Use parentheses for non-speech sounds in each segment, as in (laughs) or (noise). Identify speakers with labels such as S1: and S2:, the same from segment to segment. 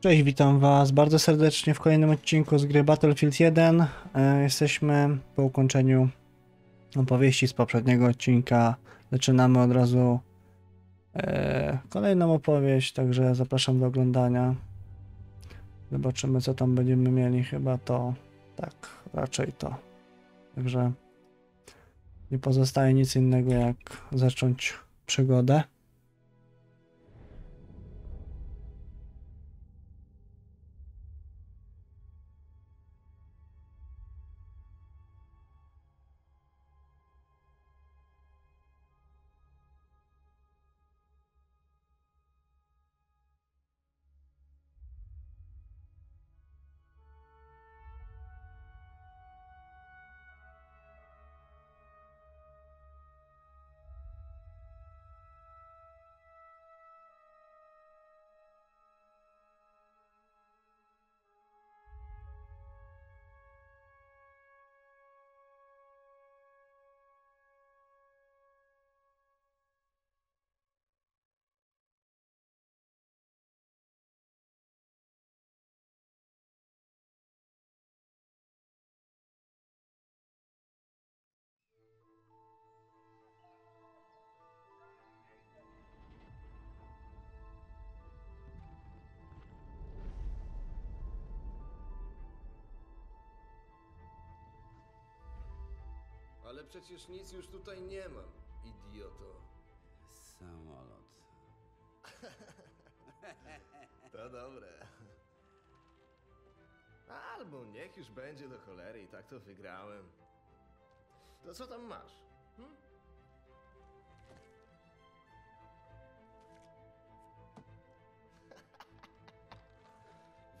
S1: Cześć, witam Was bardzo serdecznie w kolejnym odcinku z gry Battlefield 1. E, Jesteśmy po ukończeniu opowieści z poprzedniego odcinka. Zaczynamy od razu e, kolejną opowieść, także zapraszam do oglądania. Zobaczymy, co tam będziemy mieli. Chyba to tak, raczej to. Także nie pozostaje nic innego, jak zacząć przygodę.
S2: Ale przecież nic już tutaj nie mam, idioto.
S3: Samolot. (laughs)
S2: To dobre. Albo niech już będzie do cholery i tak to wygrałem. To co tam masz? Hm?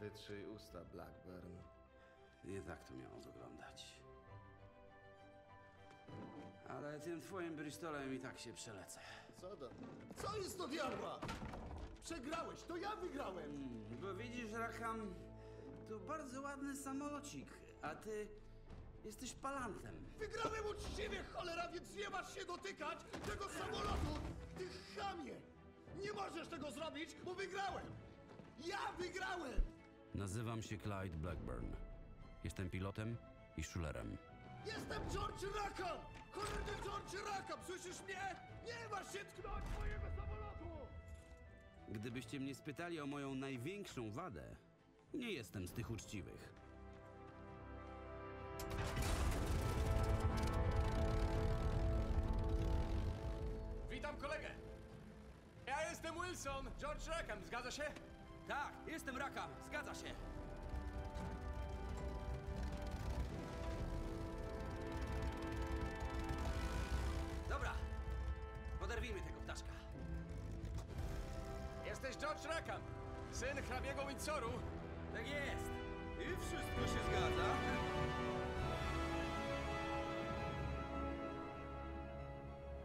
S2: (laughs) Wytrzyj usta, Blackburn.
S3: Nie tak to miało wyglądać. Ale tym twoim Bristolem i tak się przelecę.
S2: Co do... Co jest do diabła? Przegrałeś, to ja wygrałem!
S3: Mm, Bo widzisz, Rakam, to bardzo ładny samolocik, a ty jesteś palantem.
S2: Wygrałem uczciwie, cholera, więc nie masz się dotykać tego samolotu! Ty chamie! Nie możesz tego zrobić, bo wygrałem! Ja wygrałem!
S3: Nazywam się Clyde Blackburn. Jestem pilotem i szulerem.
S2: Jestem George Rackham! Cholerny George Rackham, słyszysz mnie? Nie masz się tknąć mojego samolotu!
S3: Gdybyście mnie spytali o moją największą wadę, nie jestem z tych uczciwych.
S4: Witam kolegę! Ja jestem Wilson, George Rackham, zgadza się?
S3: Tak, jestem Rakam, zgadza się.
S4: George Rackham, syn hrabiego Windsoru.
S3: Tak jest. I wszystko się zgadza.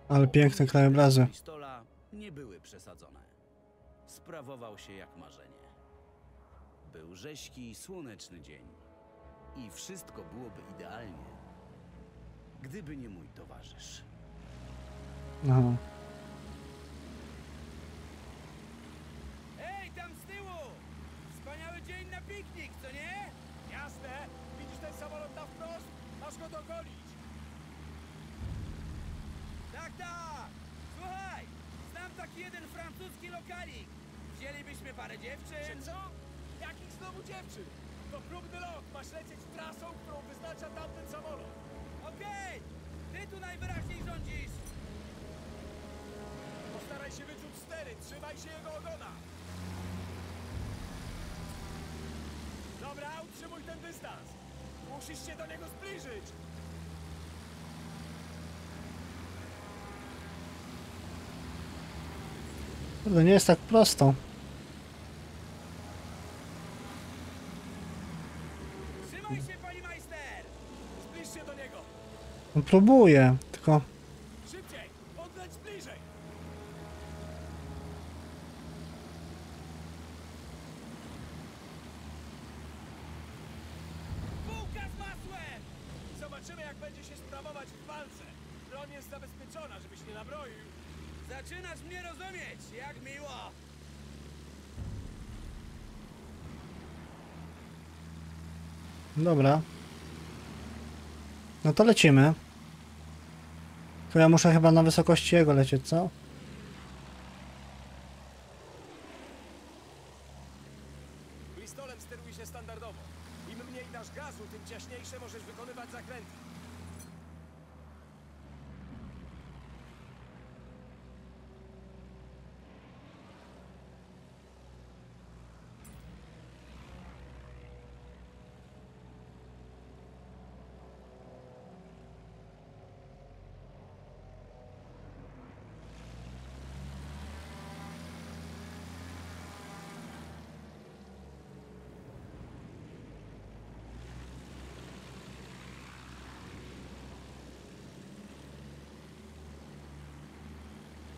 S1: Ale piękne krajobrazy.
S3: Pistola nie były przesadzone. Sprawował się jak marzenie. Był rześki, słoneczny dzień. I wszystko byłoby idealnie, gdyby nie mój towarzysz.
S1: Aha.
S3: Ej, tam z tyłu! Wspaniały dzień na piknik, co nie?
S4: Jasne, widzisz ten samolot na wprost? Masz go dogonić.
S3: Tak, tak! Słuchaj, znam taki jeden francuski lokalik. Wzięlibyśmy parę
S4: Czy
S3: dziewczyn.
S4: co? Jakich znowu dziewczyn? To próbny lot, masz lecieć trasą, którą wyznacza tamten samolot.
S3: Okej, ty tu najwyraźniej rządzisz.
S4: Postaraj się wyczuć stery, trzymaj się jego ogona. Dobra, utrzymuj ten dystans. Musisz się do niego zbliżyć.
S1: Kurde, nie jest tak prosto.
S3: Trzymaj się, pani majster!
S4: Zbliż się do niego.
S1: No, próbuję, tylko
S4: Szybciej! Odleć bliżej!
S3: Bułka z masłem!
S4: Zobaczymy, jak będzie się sprawować w walce. Broń jest zabezpieczona, żebyś nie nabroił.
S3: Zaczynasz mnie rozumieć, jak miło!
S1: Dobra. No to lecimy. To ja muszę chyba na wysokości jego lecieć, co?
S4: Pistolem steruj się standardowo. Im mniej dasz gazu, tym ciaśniejsze możesz wykonywać zakręty.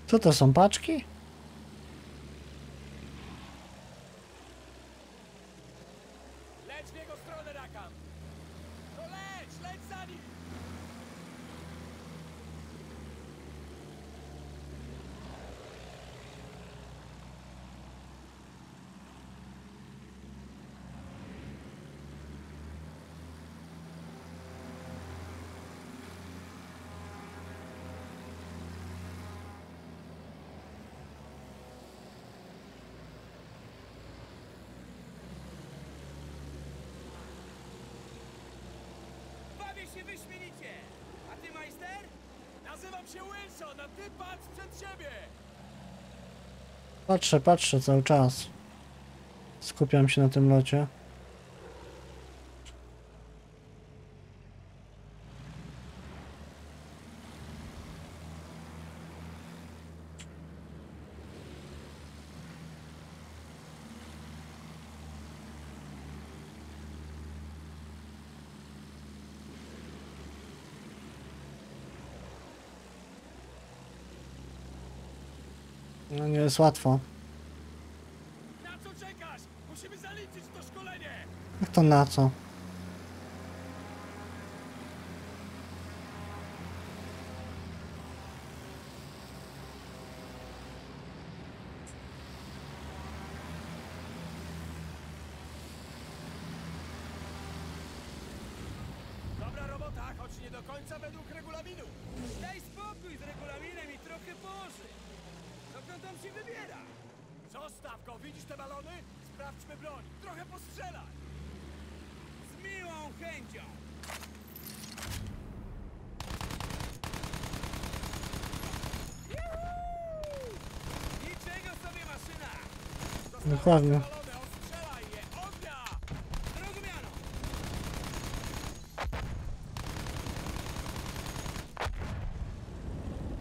S1: Co to są paczki?
S4: Leć w jego stronę, Rakam! No leć, leć za nim!
S3: Bawię się wyśmienicie! Majster?
S4: Nazywam się Wilson, a ty patrz przed siebie!
S1: Patrzę, patrzę cały czas. Skupiam się na tym locie. Jest łatwo.
S4: Na co czekasz? Musimy zaliczyć to szkolenie!
S1: Jak to na co?
S4: Dobra robota, choć nie do końca według regulaminu.
S3: Daj spokój z regulaminem i trochę poży. Dokąd on się wybiera?
S4: Zostaw go, widzisz te balony? Sprawdźmy broń, trochę postrzelaj!
S3: Z miłą chęcią. Juhu! Niczego sobie maszyna!
S1: Dokładnie.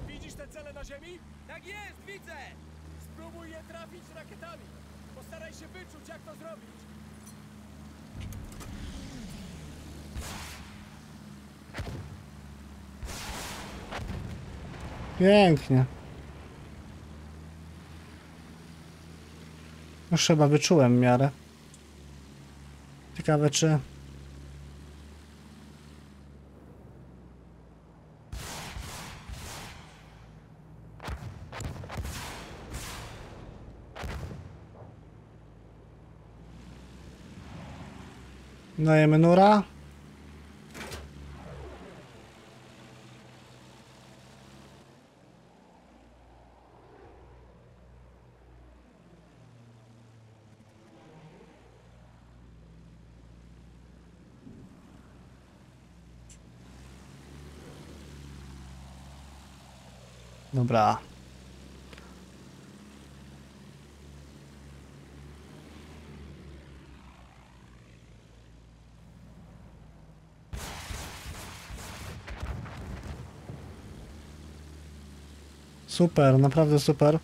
S4: Widzisz te cele na ziemi?
S3: Tak jest, widzę!
S4: Spróbuj je trafić rakietami. Postaraj się wyczuć, jak to zrobić.
S1: Pięknie. Już chyba wyczułem miarę. Ciekawe czy... Dajemy nura. Dobra. Super, naprawdę super.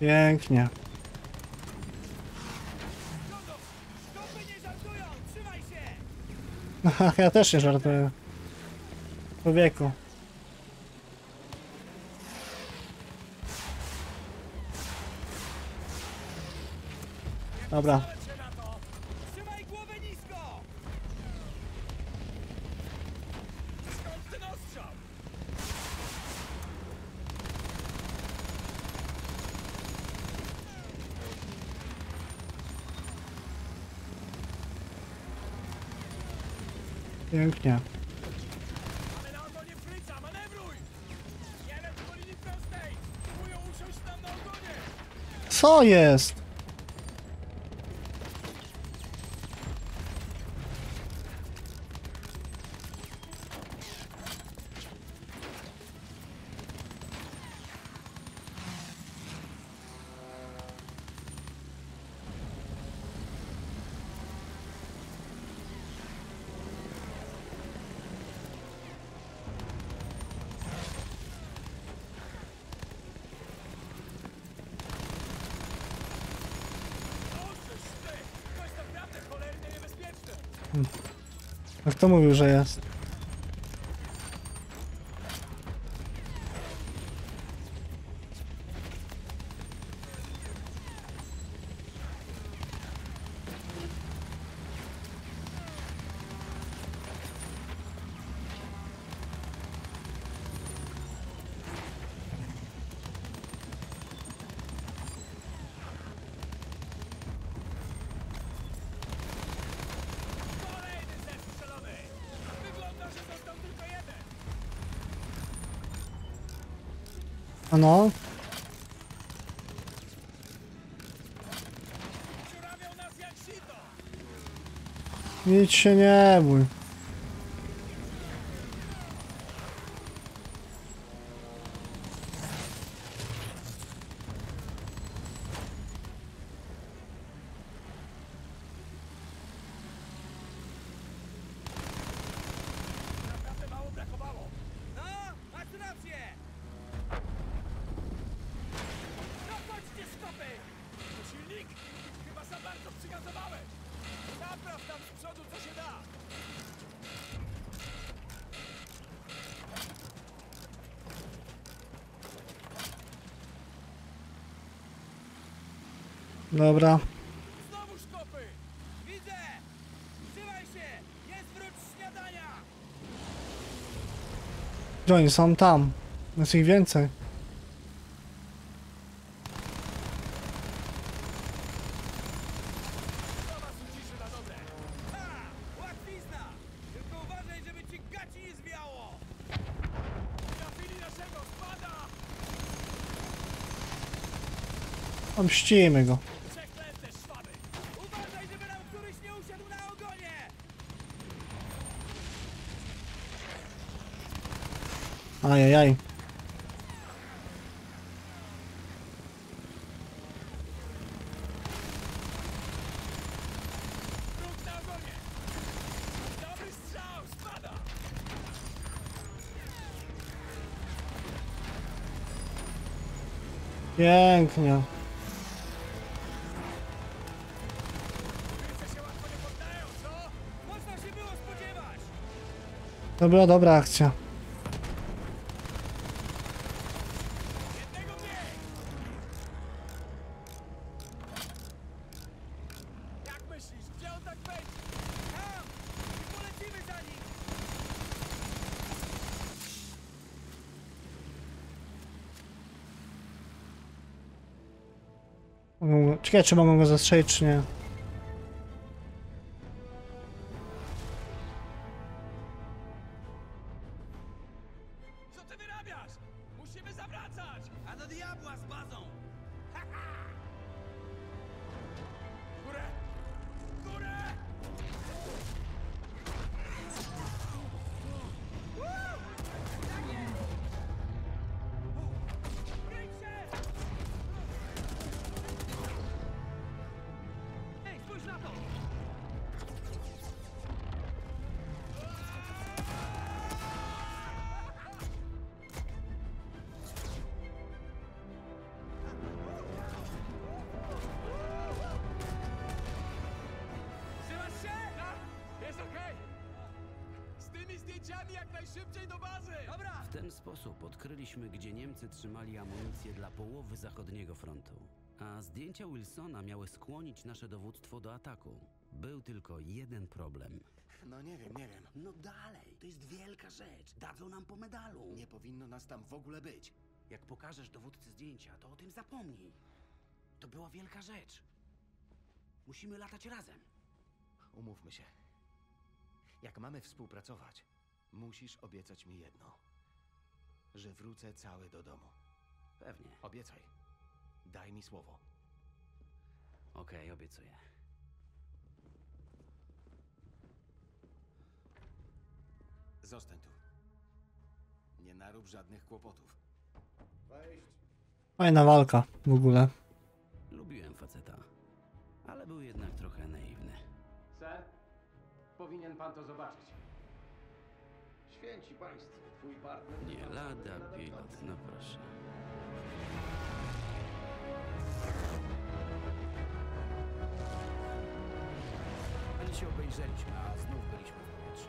S4: Pięknie. Ach, ja też nie żartuję. Człowieku. Dobra, Pięknie. Co jest? A kto mówił, że jest?
S1: Оно. Ничего не будет.
S4: Dobra.
S1: Znowuż kopy!
S3: Widzę! Trzymaj się! Nie zwróć śniadania!
S4: Gdzie są tam? Jest ich więcej. Mścimy go. pięknie. Dobra, dobra akcja. Ciekawe, czy mogą go zastrzelić, czy nie. Jak najszybciej do bazy!
S5: Dobra!
S3: W ten sposób odkryliśmy, gdzie Niemcy trzymali amunicję dla połowy zachodniego frontu. A zdjęcia Wilsona miały skłonić nasze dowództwo do ataku. Był tylko jeden problem.
S2: No nie wiem, nie wiem.
S3: No dalej, to jest wielka rzecz. Dadzą nam po medalu.
S2: Nie powinno nas tam w ogóle być.
S3: Jak pokażesz dowódcy zdjęcia, to o tym zapomnij. To była wielka rzecz. Musimy latać razem.
S2: Umówmy się. Jak mamy współpracować, musisz obiecać mi jedno. Że wrócę cały do domu.
S3: Pewnie.
S2: Obiecaj. Daj mi słowo.
S3: Okej, obiecuję.
S2: Zostań tu. Nie narób żadnych kłopotów.
S1: Fajna walka w ogóle.
S3: Lubiłem faceta, ale był jednak trochę naiwny.
S2: Ser, powinien pan to zobaczyć. Święci państwo, twój partner...
S3: Nie lada pilot, no proszę. Ale się obejrzeliśmy, a znów byliśmy w powietrzu.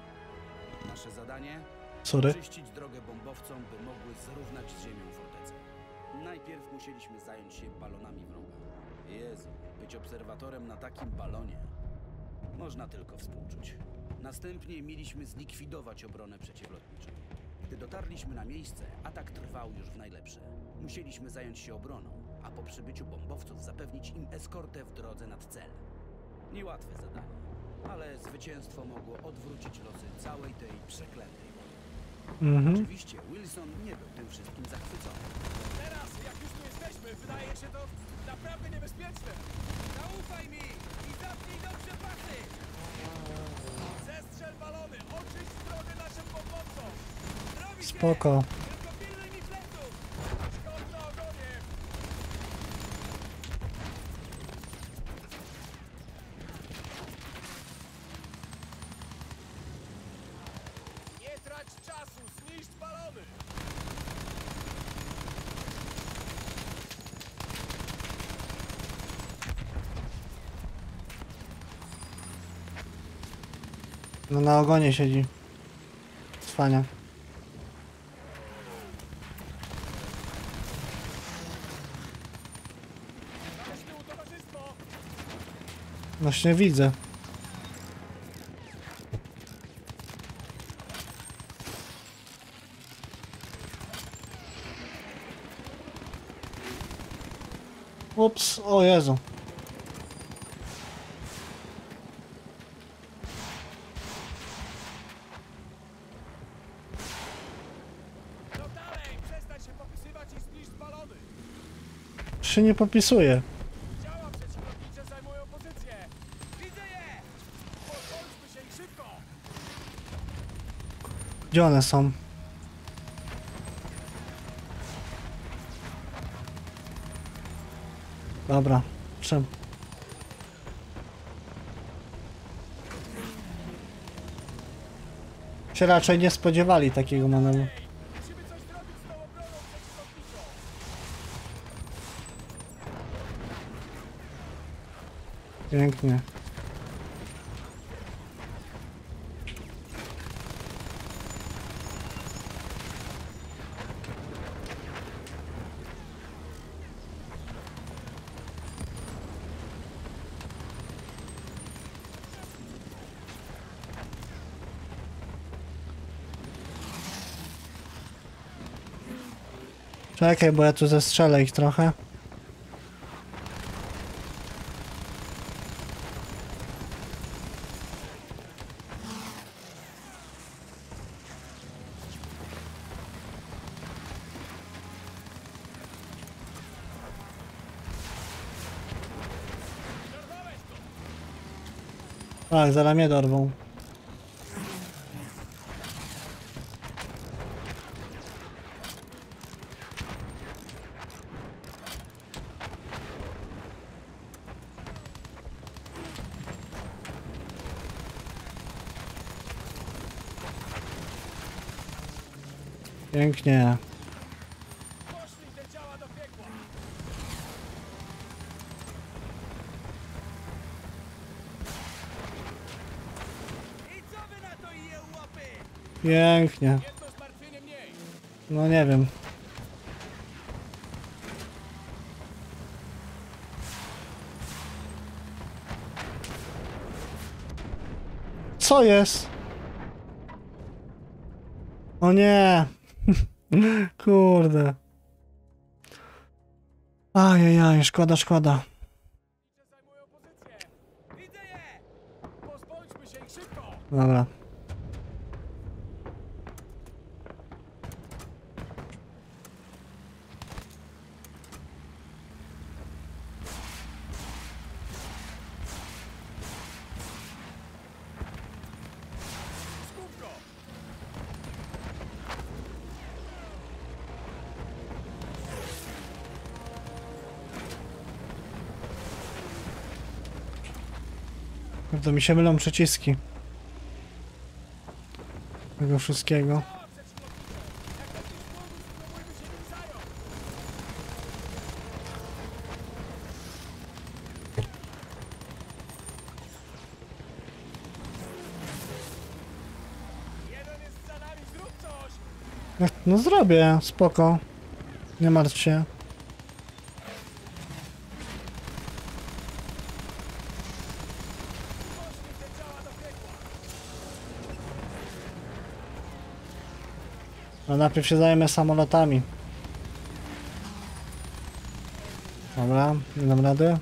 S3: Nasze zadanie?
S1: Sorry.
S3: Czyścić drogę bombowcom, by mogły zrównać z ziemią fortecę. Najpierw musieliśmy zająć się balonami wroga. Jezu, być obserwatorem na takim balonie. Można tylko współczuć. Następnie mieliśmy zlikwidować obronę przeciwlotniczą. Gdy dotarliśmy na miejsce, atak trwał już w najlepsze. Musieliśmy zająć się obroną, a po przybyciu bombowców zapewnić im eskortę w drodze nad cel. Niełatwe zadanie, ale zwycięstwo mogło odwrócić losy całej tej przeklętej wojny.
S1: Mhm.
S3: Oczywiście Wilson nie był tym wszystkim zachwycony.
S4: Teraz, jak już tu jesteśmy, wydaje się to naprawdę niebezpieczne!
S5: Zaufaj mi i zapnij dobrze pasy!
S1: Spoko.
S5: Tylko pilnuj mi pleców!
S4: Szkodne ogonie! Nie trać czasu, zniszcz balony!
S1: No na ogonie siedzi. Cwania. Właśnie widzę. Ups, o Jezu.
S4: No dalej, przestań się popisywać i zniszcz balony!
S1: Się nie popisuje. Gdzie one są? Dobra, czym? Się raczej nie spodziewali takiego manewru.
S4: Ej, musimy coś zrobić z tą obroną przeciwlotniczą!
S1: Pięknie. Czekaj, bo ja tu zestrzelę ich trochę. Tak, zaraz mnie dorwą. Pięknie. Pięknie. No nie wiem. Co jest? O nie. (laughs) Kurde. Ajajaj, szkoda, szkoda.
S4: Zajmują
S1: To mi się mylą przyciski. Tego wszystkiego.
S4: O, przeciwlotnicze. Jak będziesz mógł, spróbujmy się nim zająć. Jeden jest za nami, zrób coś.
S1: No zrobię, spoko. Nie martw się.
S4: Poszli te ciała do piekła.
S1: A najpierw się zajmę samolotami. Dobra, nie dam rady.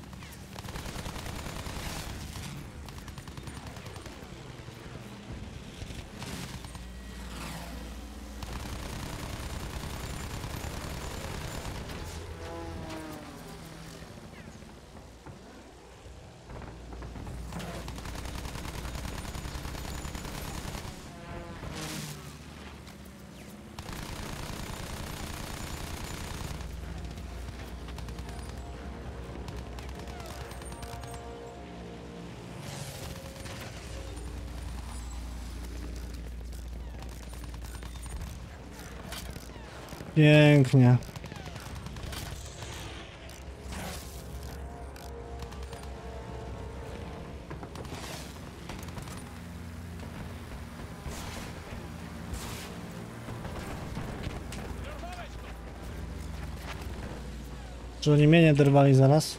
S1: Pięknie. Czy oni mnie nie dorwali zaraz?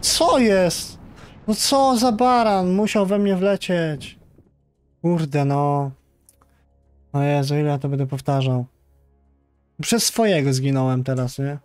S1: Co jest? No co za baran? Musiał we mnie wlecieć. Kurde no. O Jezu, ile ja to będę powtarzał. Przez swojego zginąłem teraz, nie?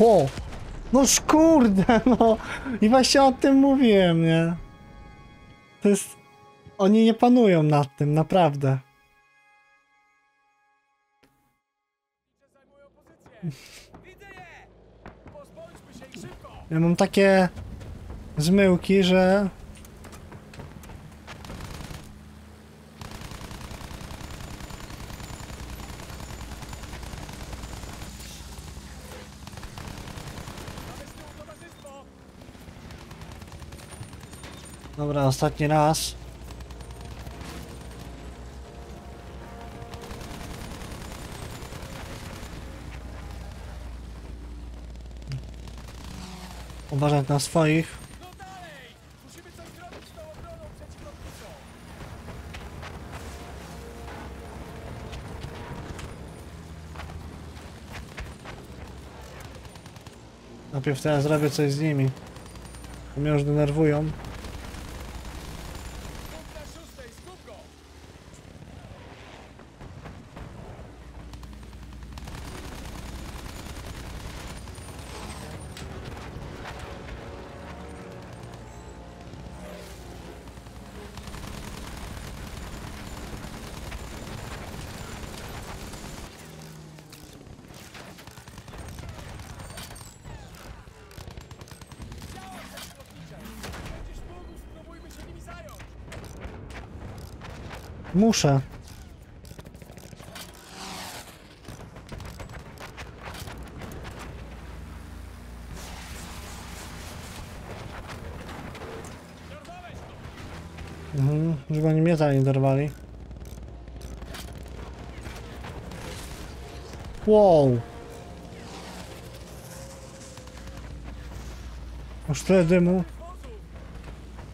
S1: Ło! No kurde, (laughs) no! I właśnie o tym mówiłem, nie? To jest... Oni nie panują nad tym, naprawdę. (laughs) Ja mam takie zmyłki, że... Dobra, ostatni raz. Uważać na swoich. Najpierw teraz zrobię coś z nimi. Mnie już denerwują. Muszę. Mhm, żeby oni mnie nie dorwali. Wow. Już tyle dymu.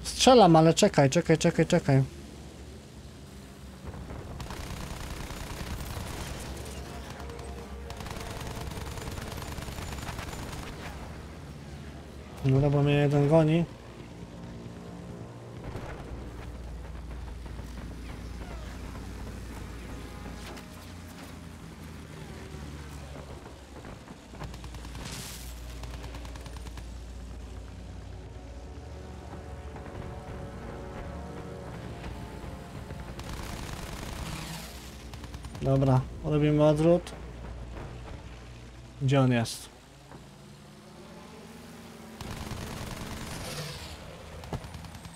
S1: Strzelam, ale czekaj, czekaj, czekaj, czekaj. No bo mnie jeden goni. Dobra, robimy odwrót. Gdzie on jest? Pięknie.
S5: I co wy na to je łopy?
S4: Dobrze, jedno zmartwienie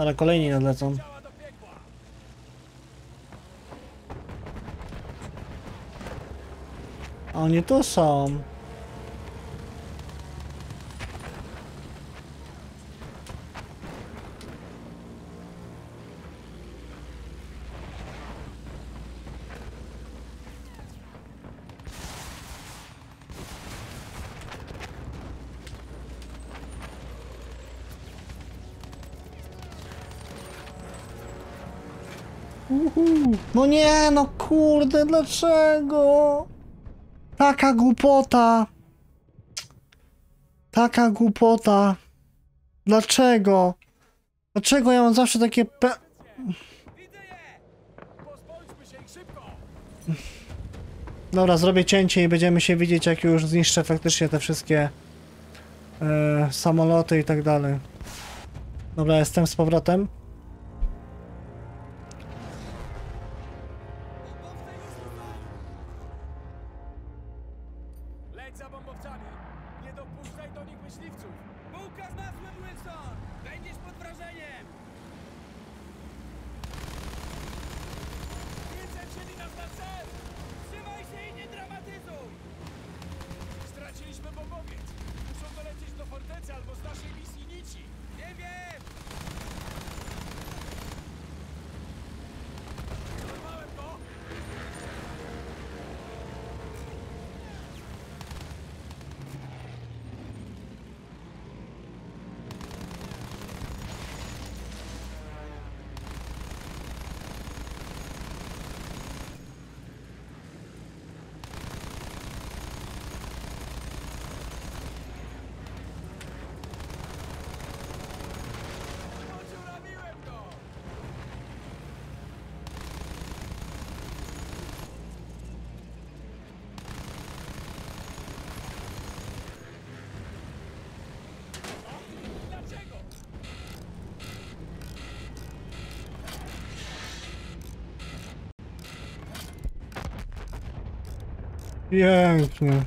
S1: Ale kolejni nadlecą. A oni tu są. No nie, no kurde, dlaczego? Taka głupota. Taka głupota. Dlaczego? Dlaczego ja mam zawsze takie pe... Dobra, zrobię cięcie i będziemy się widzieć, jak już zniszczę faktycznie te wszystkie e, samoloty i tak dalej. Dobra, jestem z powrotem. Pięknie.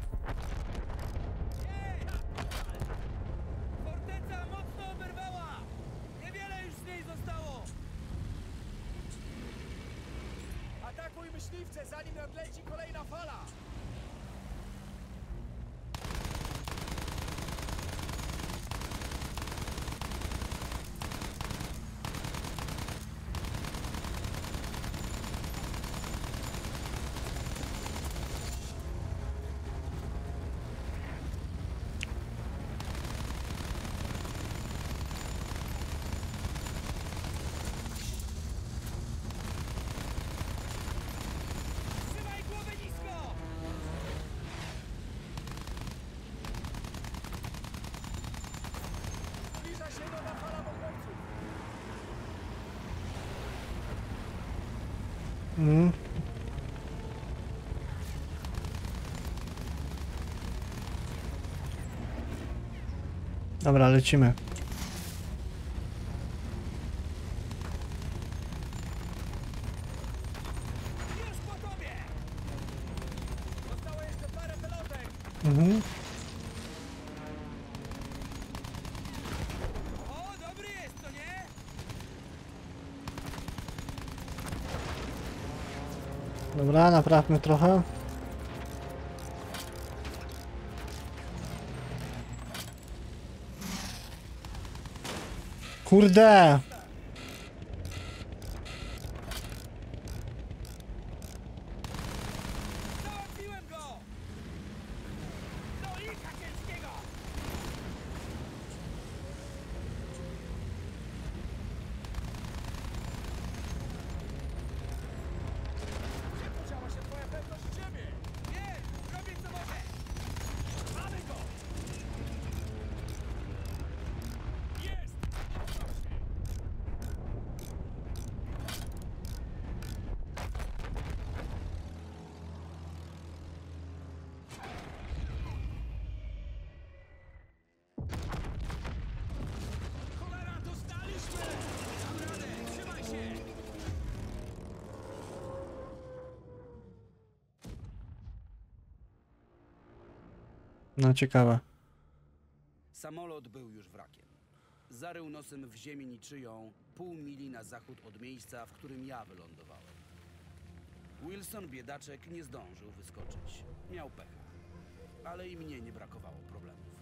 S1: Dobra, lecimy. Mhm. Dobra, naprawmy trochę. Kurde! No ciekawe.
S3: Samolot był już wrakiem. Zarył nosem w ziemi niczyją, pół mili na zachód od miejsca, w którym ja wylądowałem. Wilson, biedaczek, nie zdążył wyskoczyć. Miał pecha. Ale i mnie nie brakowało problemów.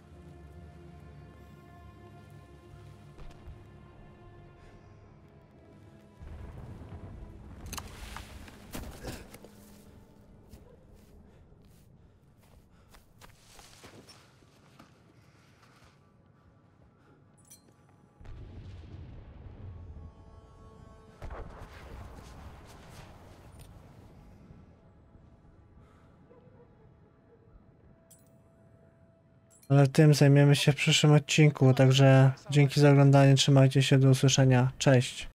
S1: Ale tym zajmiemy się w przyszłym odcinku, także dzięki za oglądanie, trzymajcie się, do usłyszenia, cześć.